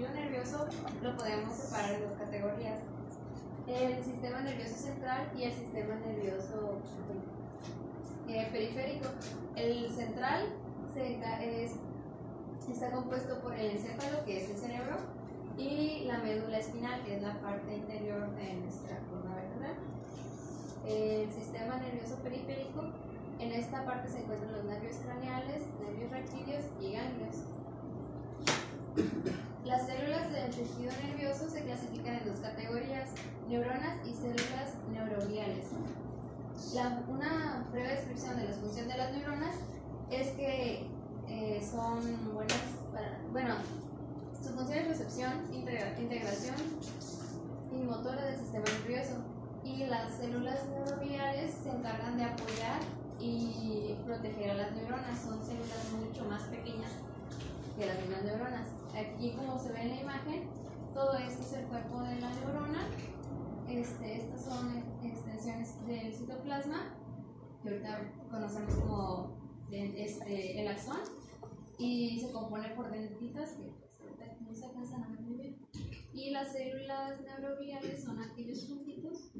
tejido nervioso lo podemos separar en dos categorías. El sistema nervioso central y el sistema nervioso eh, periférico. El central es, está compuesto por el encéfalo, que es el cerebro, y la médula espinal, que es la parte interior de nuestra columna vertebral. El sistema nervioso periférico, en esta parte se encuentran los nervios craneales, nervios rectídeos y ganglios. Las células del tejido nervioso se clasifican en dos categorías, neuronas y células neurogliales. una breve descripción de la función de las neuronas es que eh, son buenas para, bueno, su función es recepción, integración y motora del sistema nervioso. Y las células neurogliales se encargan de apoyar y proteger a las neuronas. Son células mucho más pequeñas que las mismas neuronas. Aquí, como se ve en la imagen, todo esto es el cuerpo de la neurona. Este, estas son extensiones del citoplasma, que ahorita conocemos como este, el axón, y se compone por dendritas que no se alcanzan a ver muy bien. Y las células neurogliales son aquellos puntitos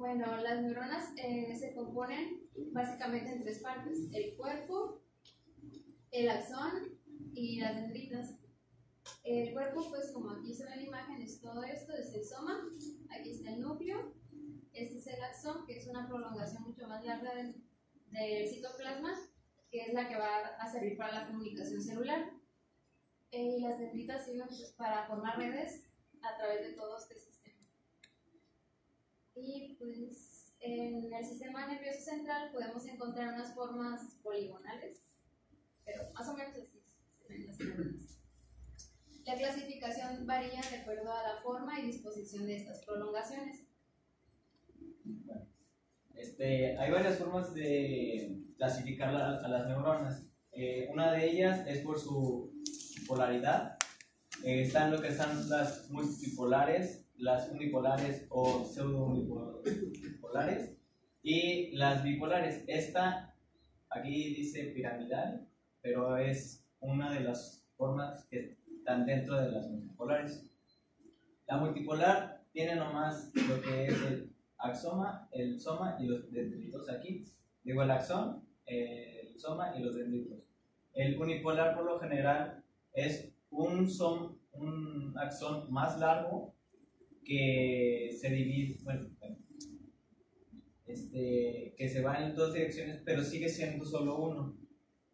Bueno, las neuronas eh, se componen básicamente en tres partes, el cuerpo, el axón y las dendritas. El cuerpo, pues como aquí se ve en la imagen, es todo esto, es el soma, aquí está el núcleo, este es el axón, que es una prolongación mucho más larga del, del citoplasma, que es la que va a servir para la comunicación celular. Eh, y las dendritas sirven pues, para formar redes a través de todo este sistema. Y pues en el sistema nervioso central podemos encontrar unas formas poligonales, pero más o menos así las neuronas. La clasificación varía de acuerdo a la forma y disposición de estas prolongaciones. Este, hay varias formas de clasificar a las neuronas. Eh, una de ellas es por su polaridad. Eh, están lo que están las multipolares, las unipolares o pseudo unipolares y las bipolares. Esta aquí dice piramidal, pero es una de las formas que están dentro de las multipolares. La multipolar tiene nomás lo que es el axoma, el soma y los dendritos aquí. Digo el axón, el soma y los dendritos. El unipolar por lo general es un, som, un axón más largo que se divide, bueno, este, que se va en dos direcciones, pero sigue siendo solo uno.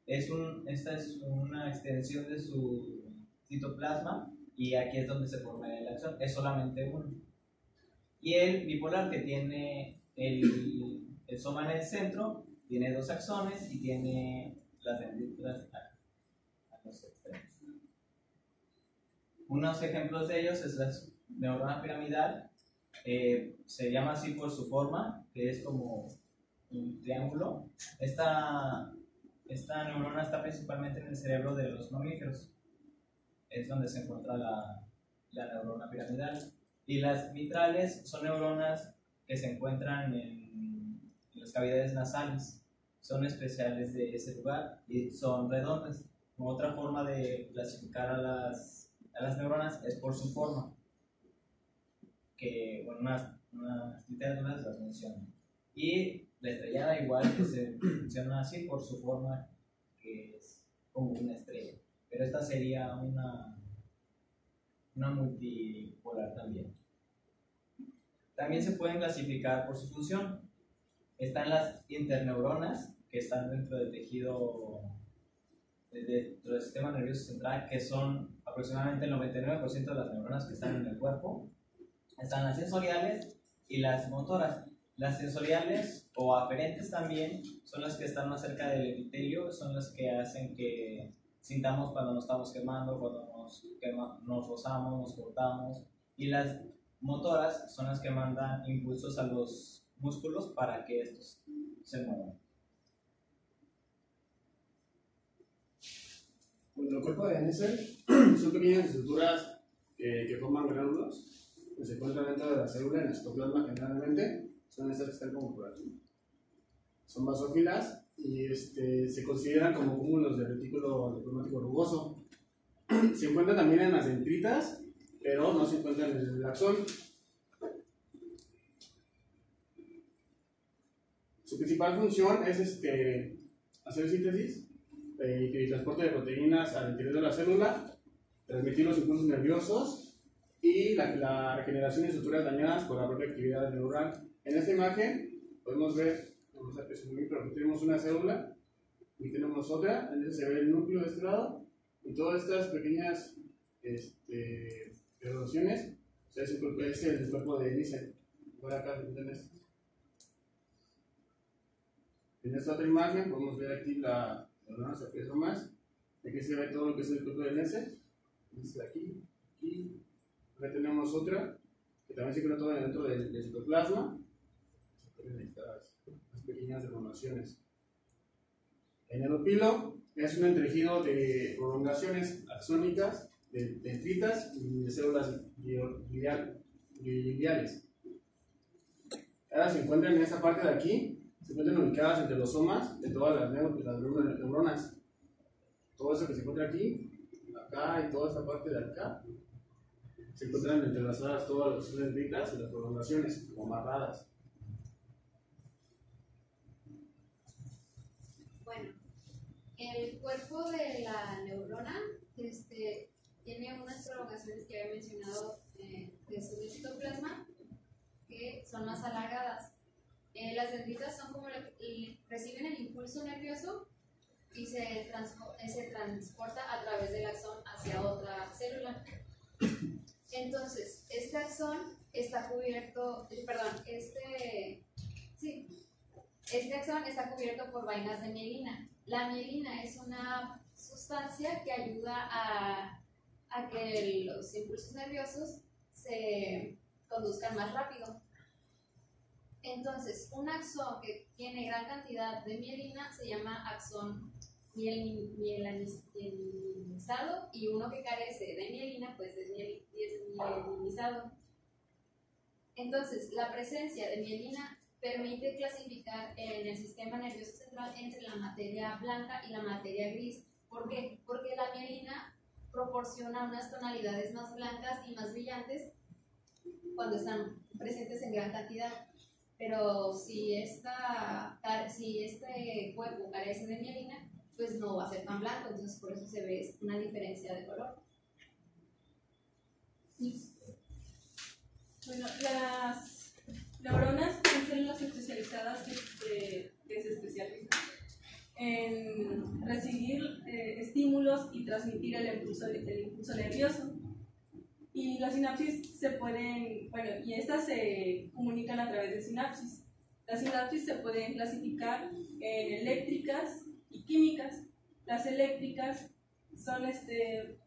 Es un, esta es una extensión de su citoplasma y aquí es donde se forma el axón, es solamente uno. Y el bipolar que tiene el, el soma en el centro, tiene dos axones y tiene las dendritas a, los extremos. Unos ejemplos de ellos es la neurona piramidal, eh, se llama así por su forma, que es como un triángulo. Esta, esta neurona está principalmente en el cerebro de los mamíferos, es donde se encuentra la, la neurona piramidal. Y las vitrales son neuronas que se encuentran en, las cavidades nasales. Son especiales de ese lugar y son redondas. Otra forma de clasificar a las, a las neuronas es por su forma, que bueno, unas, unas literaturas las mencionan. Y la estrellada igual que se menciona así por su forma, que es como una estrella. Pero esta sería una una multipolar también. También se pueden clasificar por su función. Están las interneuronas, que están dentro del tejido, dentro del sistema nervioso central, que son aproximadamente el 99% de las neuronas que están en el cuerpo. Están las sensoriales y las motoras. Las sensoriales o aferentes también son las que están más cerca del epitelio, son las que hacen que sintamos cuando nos estamos quemando, cuando nos, nos rozamos, nos cortamos. Y las motoras son las que mandan impulsos a los músculos para que estos se muevan. El cuerpo de Nesser son pequeñas estructuras que forman gránulos se encuentran dentro de la célula en el citoplasma generalmente son esas que están como por aquí. Son basófilas y este, se consideran como cúmulos de retículo diplomático rugoso. Se encuentran también en las dendritas, pero no se encuentran en el axón. Su principal función es este, hacer síntesis eh, y transporte de proteínas al interior de la célula, transmitir los impulsos nerviosos y la, la regeneración de estructuras dañadas por la propia actividad neural. En esta imagen podemos ver, vamos a presumir, pero tenemos una célula y tenemos otra, en se ve el núcleo de este lado y todas estas pequeñas este, erosiones, o sea, es el, es el cuerpo de Nielsen. Voy acá, ¿entienden esto? En esta otra imagen podemos ver aquí la, aprecia más. Aquí se ve todo lo que es el cuerpo de. Dice aquí, aquí. Acá tenemos otra que también se encuentra dentro del, del citoplasma. Estas las pequeñas deformaciones. En el opilo es un entrejido de prolongaciones axónicas, de dendritas y de células gliales. Ahora se encuentran en esta parte de aquí se encuentran ubicadas entre los somas de todas las, neuronas. Todo eso que se encuentra aquí, acá y toda esta parte de acá, se encuentran entrelazadas todas las dendritas y las prolongaciones, como amarradas. Bueno, el cuerpo de la neurona este, tiene unas prolongaciones que había mencionado eh, de su citoplasma que son más alargadas. Eh, las dendritas son como reciben el impulso nervioso y se, eh, se transporta a través del axón hacia otra célula. Entonces, este axón está cubierto, eh, perdón, este, sí, este axón está cubierto por vainas de mielina. La mielina es una sustancia que ayuda a, a que los impulsos nerviosos se conduzcan más rápido. Entonces, un axón que tiene gran cantidad de mielina se llama axón mielinizado y uno que carece de mielina pues es mielinizado. Entonces, la presencia de mielina permite clasificar en el sistema nervioso central entre la materia blanca y la materia gris. ¿Por qué? Porque la mielina proporciona unas tonalidades más blancas y más brillantes cuando están presentes en gran cantidad. Pero si, esta, si este cuerpo carece de mielina, pues no va a ser tan blanco, entonces por eso se ve una diferencia de color. Bueno, las neuronas son células especializadas que, se especializan en recibir eh, estímulos y transmitir el impulso, el impulso nervioso. Y las sinapsis se pueden, bueno, y estas se comunican a través de sinapsis. Las sinapsis se pueden clasificar en eléctricas y químicas. Las eléctricas son, este,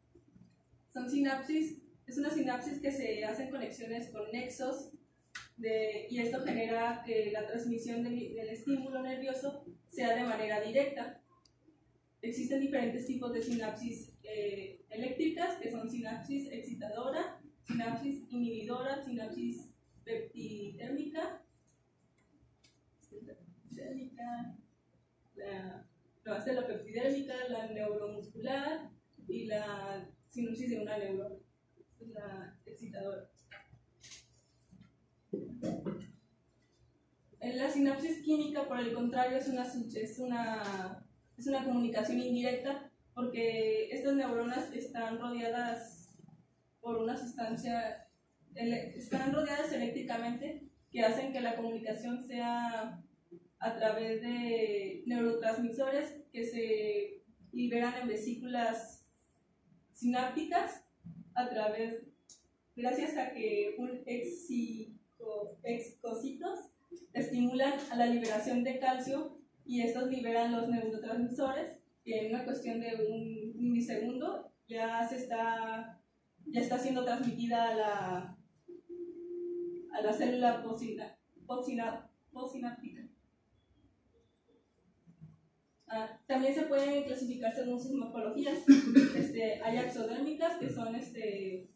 son sinapsis, es una sinapsis que se hacen conexiones con nexos y esto genera que la transmisión del estímulo nervioso sea de manera directa. Existen diferentes tipos de sinapsis eh, eléctricas, que son sinapsis excitadora, sinapsis inhibidora, sinapsis peptidérmica, la, la peptidérmica, la neuromuscular y la sinapsis de una neurona, la excitadora. La sinapsis química, por el contrario, es una, es una, es una comunicación indirecta porque estas neuronas están rodeadas por una sustancia, están rodeadas eléctricamente que hacen que la comunicación sea a través de neurotransmisores que se liberan en vesículas sinápticas a través, gracias a que un excocitos estimulan a la liberación de calcio y estos liberan los neurotransmisores que en una cuestión de un milisegundo ya se está, ya está siendo transmitida a la, a la célula postsináptica. Ah, también se pueden clasificar según sus morfologías. Este, hay axodérmicas que son este,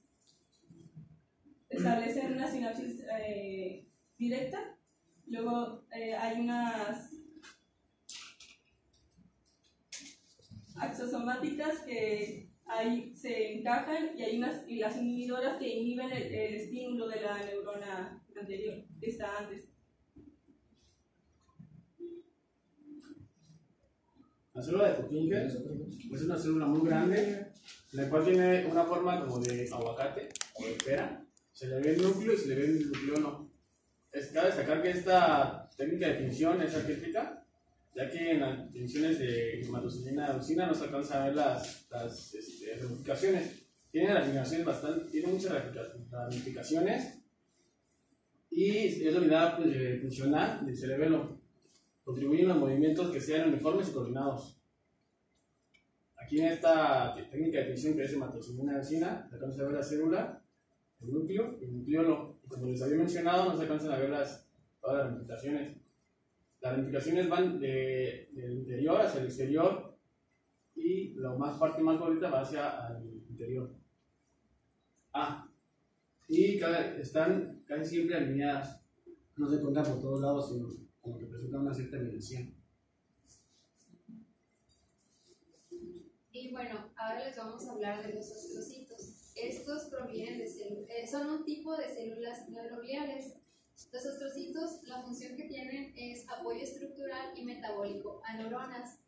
establecen una sinapsis eh, directa. Luego eh, hay unas axosomáticas que ahí se encajan y hay unas y las inhibidoras que inhiben el, el estímulo de la neurona anterior, que está antes. La célula de Purkinje es una célula muy grande, la cual tiene una forma como de aguacate o de pera. Se le ve el núcleo y se le ve el nucleolo. Es cabe destacar que esta técnica de tinción es arquetípica, ya que en las tinciones de hematocilina aducina no se alcanza a ver las, las este, ramificaciones. Tiene ramificaciones bastante, tiene muchas ramificaciones y es unidad pues, funcional del cerebelo contribuyen a movimientos que sean uniformes y coordinados. Aquí en esta técnica de tinción que es hematocilina vecina, se alcanza a ver la célula, el núcleo y el nucleolo. Y como les había mencionado, no se alcanzan a ver las, todas las ramificaciones. Las ramificaciones van de, del interior hacia el exterior y la más parte más bonita va hacia el interior. Ah, y cada, están casi siempre alineadas. No se encuentran por todos lados, sino como que presenta una cierta dimensión. Y bueno, ahora les vamos a hablar de los ostrocitos. Estos provienen de eh, son un tipo de células neurogliales. Los ostrocitos, la función que tienen es apoyo estructural y metabólico a neuronas.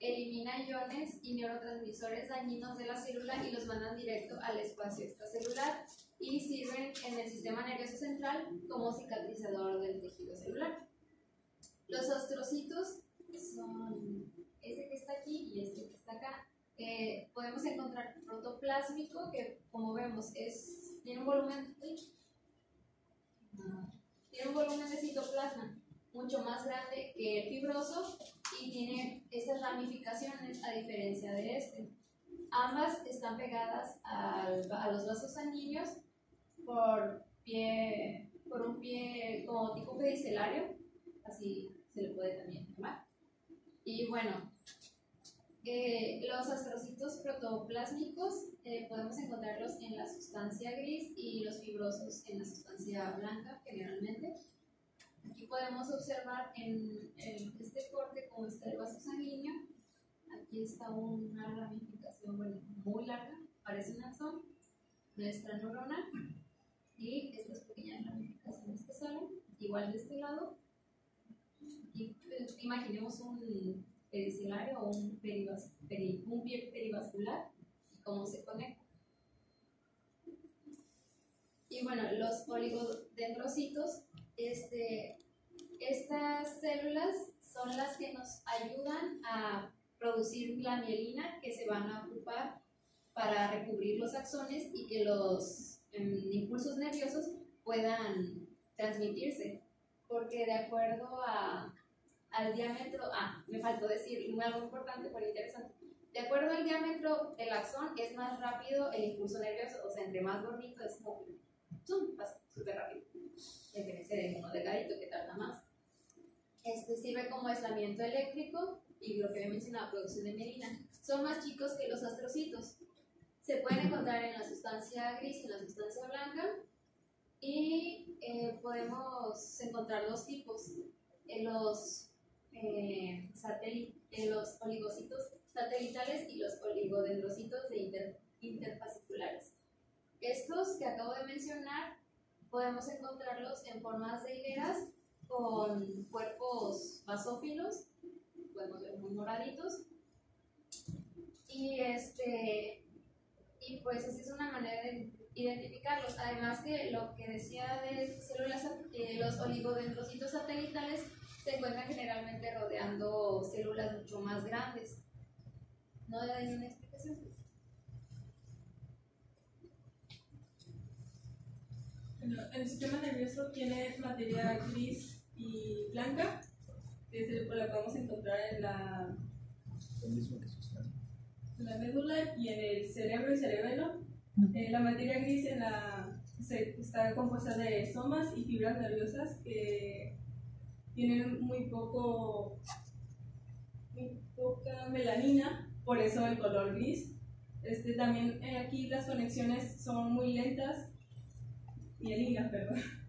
Elimina iones y neurotransmisores dañinos de la célula y los mandan directo al espacio extracelular y sirven en el sistema nervioso central como cicatrizador del tejido celular. Los ostrocitos son este que está aquí y este que está acá. Eh, podemos encontrar protoplásmico, que como vemos es, tiene un volumen tiene un volumen de citoplasma mucho más grande que el fibroso y tiene estas ramificaciones a diferencia de este. Ambas están pegadas al, a los vasos sanguíneos por, pie, por un pie como tipo pedicelario, así se le puede también llamar. Y bueno, eh, los astrocitos protoplásmicos eh, podemos encontrarlos en la sustancia gris y los fibrosos en la sustancia blanca generalmente. Aquí podemos observar en, en este corte cómo está el vaso sanguíneo. Aquí está una ramificación bueno, muy larga, parece un axón, nuestra neurona. Y estas pequeñas ramificaciones que salen, igual de este lado, imaginemos un pedicelario o un, perivas, pie perivascular y cómo se conecta. Y bueno, los oligodendrocitos, este, estas células son las que nos ayudan a producir la mielina que se van a ocupar para recubrir los axones y que los em, impulsos nerviosos puedan transmitirse. Porque de acuerdo a, al diámetro, ah, me faltó decir algo importante pero interesante. De acuerdo al diámetro del axón, es más rápido el impulso nervioso, o sea, entre más gordito es como, zoom, pasa súper rápido. Que de uno delgadito que tarda más. Este sirve como aislamiento eléctrico y lo que había mencionado, producción de mielina. Son más chicos que los astrocitos. Se pueden encontrar en la sustancia gris y en la sustancia blanca. Y eh, podemos encontrar dos tipos. En los eh, en los oligocitos satelitales y los oligodendrocitos de interfasciculares. Estos que acabo de mencionar podemos encontrarlos en formas de hileras con cuerpos basófilos, podemos ver muy moraditos. Y este y pues así es una manera de identificarlos. Además que lo que decía de células, eh, los oligodendrocitos satelitales se encuentran generalmente rodeando células mucho más grandes. ¿No hay una explicación? el sistema nervioso tiene materia gris y blanca, que la podemos encontrar en la, en la médula y en el cerebro y cerebelo. Eh, la materia gris en la, se, está compuesta de somas y fibras nerviosas que tienen muy poco muy poca melanina, por eso el color gris. Este, también eh, aquí las conexiones son muy lentas, mielinas, perdón.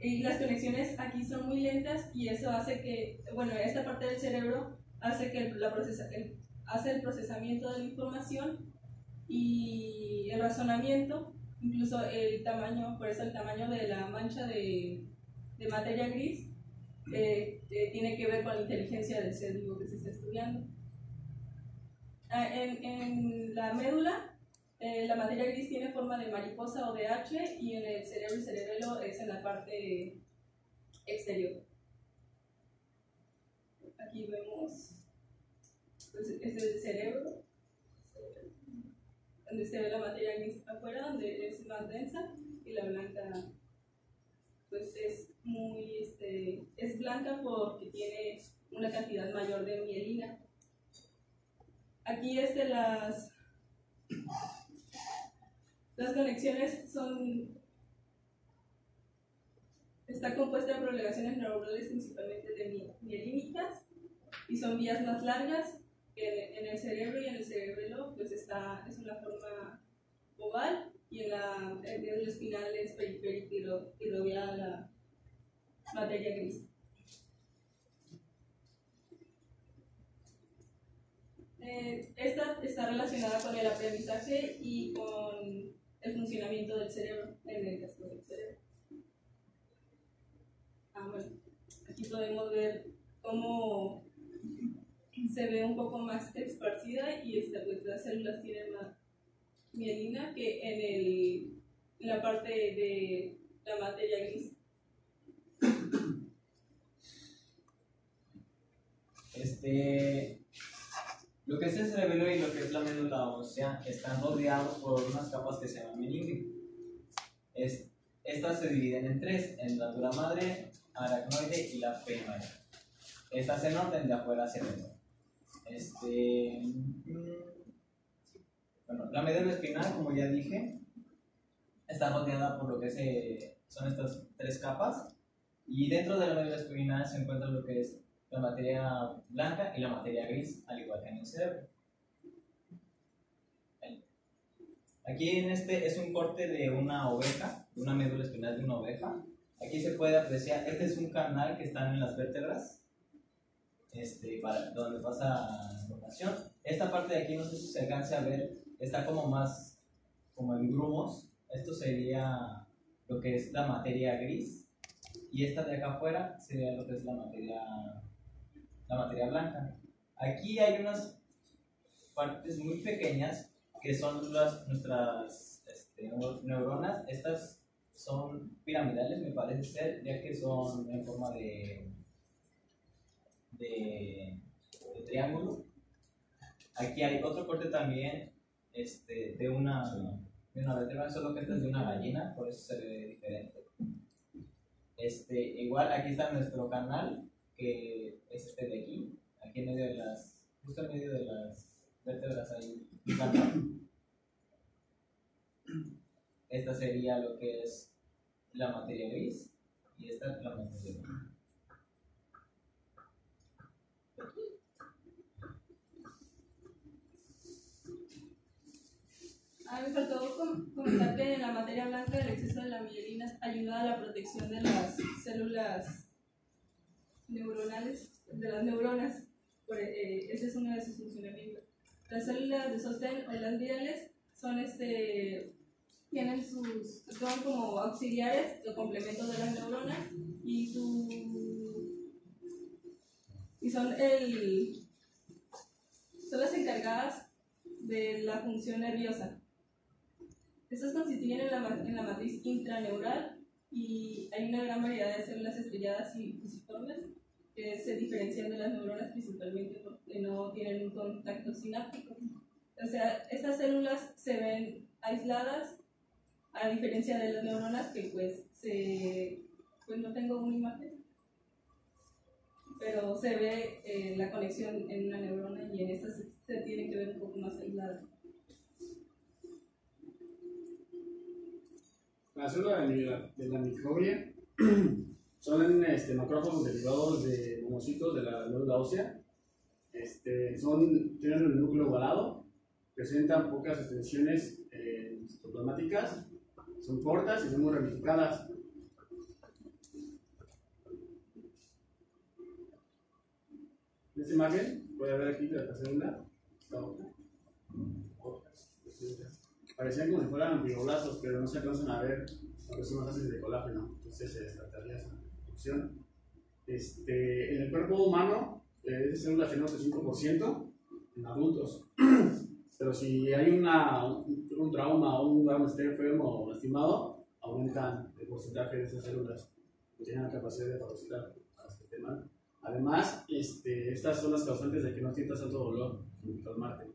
Y las conexiones aquí son muy lentas y eso hace que, bueno, esta parte del cerebro hace que la procesa, el hace el procesamiento de la información y el razonamiento, incluso el tamaño, por eso el tamaño de la mancha de, de materia gris eh, eh, tiene que ver con la inteligencia del ser vivo que se está estudiando. Ah, en, en, la médula, eh, la materia gris tiene forma de mariposa o de H y en el cerebro y cerebelo es en la parte exterior. Aquí vemos, pues este es el cerebro, donde se ve la materia gris afuera, donde es más densa, y la blanca, muy, este, es blanca porque tiene una cantidad mayor de mielina. Aquí este, las, las conexiones son, está compuesta por delegaciones neuronales principalmente de mielínicas y son vías más largas en, el cerebro y en el cerebelo pues está, es una forma oval y en la el medio espinal es periférico y rodea la materia gris. Eh, esta está relacionada con el aprendizaje y con el funcionamiento del cerebro, en el caso del cerebro. Ah, bueno, aquí podemos ver cómo se ve un poco más esparcida y esta, pues, las células tienen más mielina que en, el, en la parte de la materia gris. Este, lo que es el cerebelo y lo que es la médula ósea están rodeados por unas capas que se llaman meninge. Es, estas se dividen en tres, en la dura madre, aracnoide y la primaria. Estas se notan de afuera hacia adentro. Este, bueno, la médula espinal, como ya dije, está rodeada por lo que se, son estas tres capas. Y dentro de la médula espinal se encuentra lo que es la materia blanca y la materia gris, al igual que en el cerebro. Aquí en este es un corte de una oveja, una médula espinal de una oveja. Aquí se puede apreciar, este es un canal que está en las vértebras, este, para, donde pasa la información. Esta parte de aquí, no sé si se alcance a ver, está como más, como en grumos. Esto sería lo que es la materia gris. Y esta de acá afuera sería lo que es la materia la materia blanca. Aquí hay unas partes muy pequeñas que son las, nuestras este, neuronas. Estas son piramidales, me parece ser, ya que son en forma de, de, triángulo. Aquí hay otro corte también este, de una de una vértebra, solo que esta es de una gallina, por eso se ve diferente. Este, igual aquí está nuestro canal que es este de aquí, en medio de las, justo en medio de las vértebras ahí. Esta sería lo que es la materia gris y esta la materia gris. A mí me faltó comentar que en la materia blanca el exceso de la mielina ayuda a la protección de las células neuronales, de las neuronas. Eh, ese es uno de sus funcionamientos. Las células de sostén o las viales son este tienen sus son como auxiliares o complementos de las neuronas y su y son el son las encargadas de la función nerviosa. Estas constituyen en la, en la matriz intraneural y hay una gran variedad de células estrelladas y fusiformes que se diferencian de las neuronas principalmente porque no tienen un contacto sináptico. O sea, estas células se ven aisladas a diferencia de las neuronas que pues se... pues no tengo una imagen, pero se ve eh, la conexión en una neurona y en estas se, tiene que ver un poco más aisladas. La célula de la, de la son este, macrófagos derivados de monocitos de la médula ósea. Este, son, tienen el núcleo ovalado, presentan pocas extensiones eh, son cortas y son muy ramificadas. En esta imagen, puede ver aquí la célula, Parecían como si fueran fibroblastos, pero no se alcanzan a ver porque son más ácidos de colágeno, entonces se descartaría Este, en el cuerpo humano, eh, es células tiene un 5% en adultos, pero si hay una, un, trauma o un lugar donde esté enfermo o lastimado, aumentan el porcentaje de esas células que tienen la capacidad de fagocitar. Además, este, estas son las causantes de que no sientas tanto dolor sin calmarte.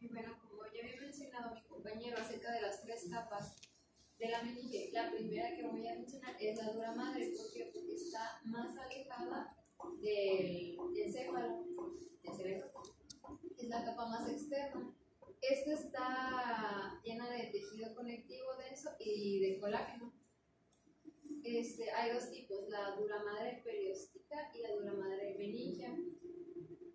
Y bueno, como ya había mencionado mi compañero acerca de las tres capas de la meninge, la primera que voy a mencionar es la dura madre. Porque está más alejada del encéfalo, del cerebro. Es la capa más externa. Esta está llena de tejido conectivo denso y de colágeno. Este, hay dos tipos, la dura madre perióstica y la dura madre meningia.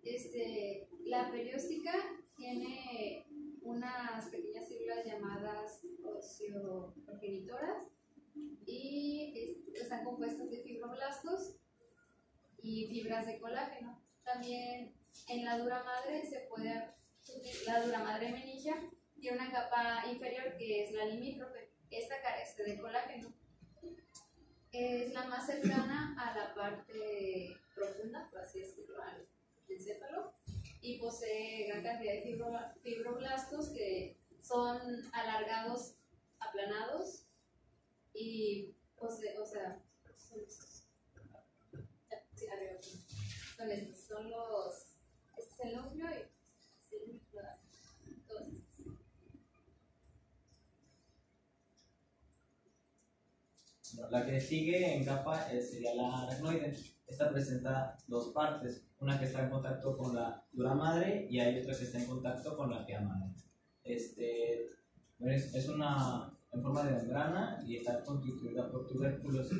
Este, la perióstica tiene unas pequeñas células llamadas osteoprogenitoras y es- están compuestas de fibroblastos y fibras de colágeno. También en la dura madre se puede la dura madre meningia tiene una capa inferior que es la limítrofe. Esta carece de colágeno. Es la más cercana a la parte profunda, por así decirlo, al encéfalo, y posee gran cantidad de fibro- fibroblastos que son alargados, aplanados y posee, o sea, son estos. Son estos, son los. Este es el núcleo y este. Todos estos. La que sigue en capa eh, sería la aracnoide. Esta presenta dos partes, una que está en contacto con la dura madre y hay otra que está en contacto con la pia madre. Este, es, es una en forma de membrana y está constituida por tubérculos,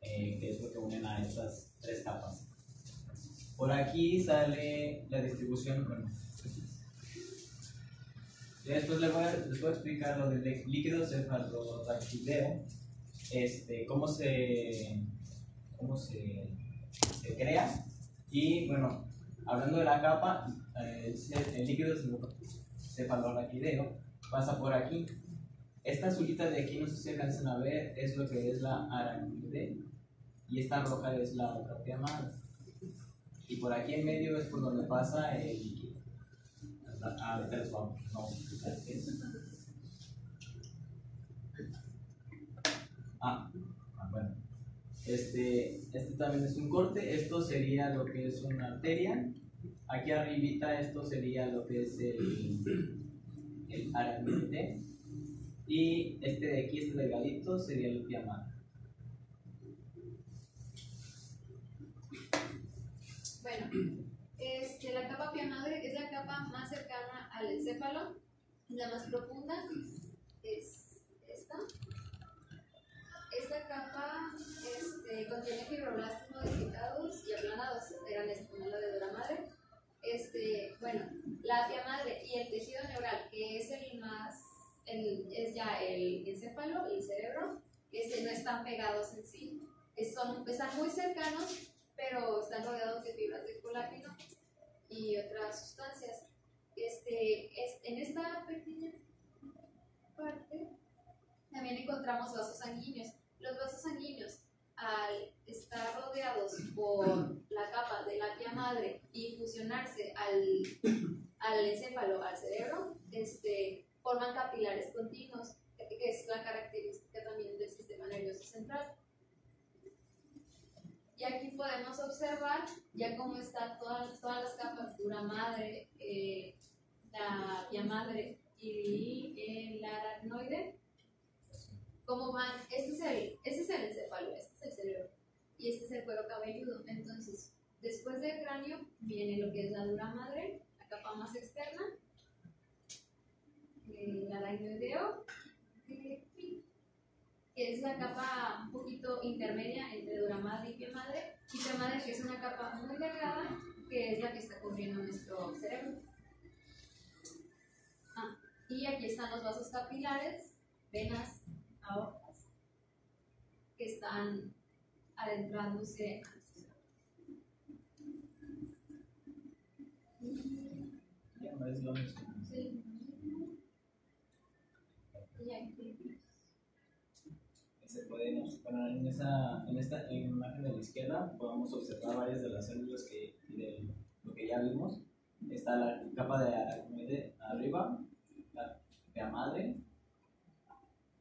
eh, que es lo que unen a estas tres capas. Por aquí sale la distribución, bueno, después les voy, a, les voy a explicar lo del líquido cefalorraquideo, este, cómo se, cómo se, se crea. Y bueno, hablando de la capa, eh, el, líquido cefalorraquideo pasa por aquí. Esta azulita de aquí, no sé si alcanzan a ver, es lo que es la aracnide y esta roja es la propia madre. Y por aquí en medio es por donde pasa el líquido. Ah, ahorita les vamos. No, Ah, ah, bueno. Este, este también es un corte. Esto sería lo que es una arteria. Aquí arribita esto sería lo que es el, el. Y este de aquí, este delgadito, sería el piamar. Bueno, este, la capa pia madre es la capa más cercana al encéfalo, la más profunda es esta. Esta capa este, contiene fibroblastos modificados y aplanados, eran esta, como la de dura madre. Este, bueno, la pia madre y el tejido neural, que es el más, el, es ya el encéfalo y el cerebro, este, no están pegados en sí, son, están muy cercanos, pero están rodeados de fibras de colágeno y otras sustancias. Este, es, en esta pequeña parte también encontramos vasos sanguíneos. Los vasos sanguíneos, al estar rodeados por la capa de la pia madre y fusionarse al, al encéfalo, al cerebro, este, forman capilares continuos, que es la característica también del sistema nervioso central. Y aquí podemos observar ya cómo están todas, todas las capas, dura madre, eh, la pia madre y el aracnoide. Cómo van, este es, el, este es el encéfalo, este es el cerebro y este es el cuero cabelludo. Entonces, después del cráneo viene lo que es la dura madre, la capa más externa, el eh, que es la capa un poquito intermedia entre dura madre y pie madre, y pie madre que es una capa muy delgada, que es la que está cubriendo nuestro cerebro. Ah, y aquí están los vasos capilares, venas, que están adentrándose lo mismo. Sí. Se bueno, en, esa, en esta en la imagen de la izquierda podemos observar varias de las células que, de lo que ya vimos. Está la capa de aracnoide arriba, la capa madre.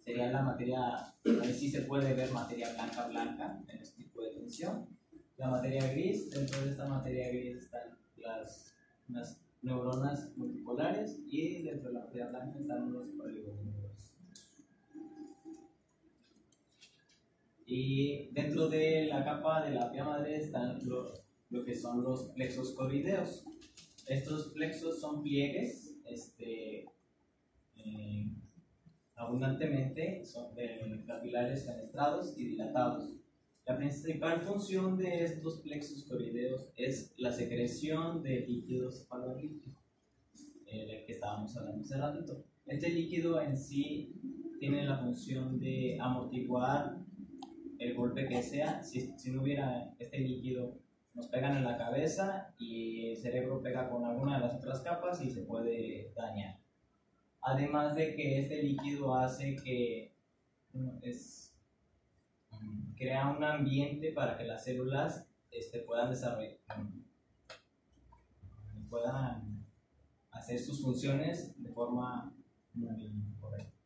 Sería la materia, ahí sí se puede ver materia blanca blanca en este tipo de tensión. La materia gris, dentro de esta materia gris están las, las neuronas multipolares y dentro de la materia blanca están los oligomerios. Y dentro de la capa de la pia madre están lo, lo que son los plexos corrideos. Estos plexos son pliegues este, eh, abundantemente, son de capilares fenestrados y dilatados. La principal función de estos plexos corideos es la secreción de líquidos cefalorraquídeo, el que estábamos hablando hace ratito. Este líquido en sí tiene la función de amortiguar el golpe que sea. Si, si no hubiera este líquido, nos pegan en la cabeza y el cerebro pega con alguna de las otras capas y se puede dañar. Además de que este líquido hace que es crea un ambiente para que las células este, puedan desarrollar, puedan hacer sus funciones de forma correcta.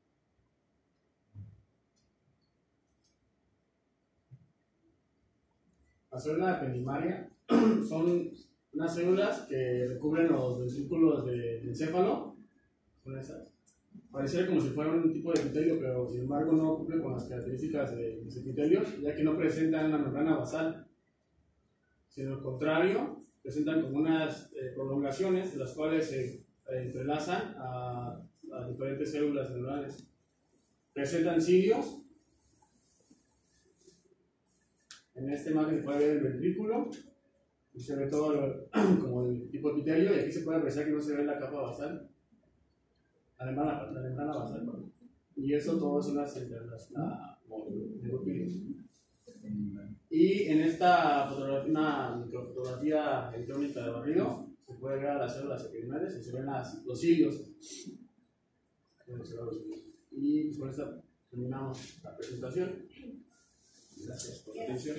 Las células pendimaria son unas células que recubren los ventrículos del encéfalo. Esas pareciera como si fuera un tipo de epitelio, pero sin embargo no cumple con las características de los epitelios, ya que no presentan una membrana basal, sino al contrario, presentan como unas eh, prolongaciones, las cuales se entrelazan a, a, diferentes células celulares. Presentan cilios. En esta imagen se puede ver el ventrículo, y se ve todo como el tipo epitelio, y aquí se puede apreciar que no se ve la capa basal la alemana basal. Y eso todo es una Y en esta fotografía, una microfotografía electrónica de barrido, se puede ver a las células epidemiales y se ven los cilios. Y pues con esta terminamos la presentación. Gracias por la atención.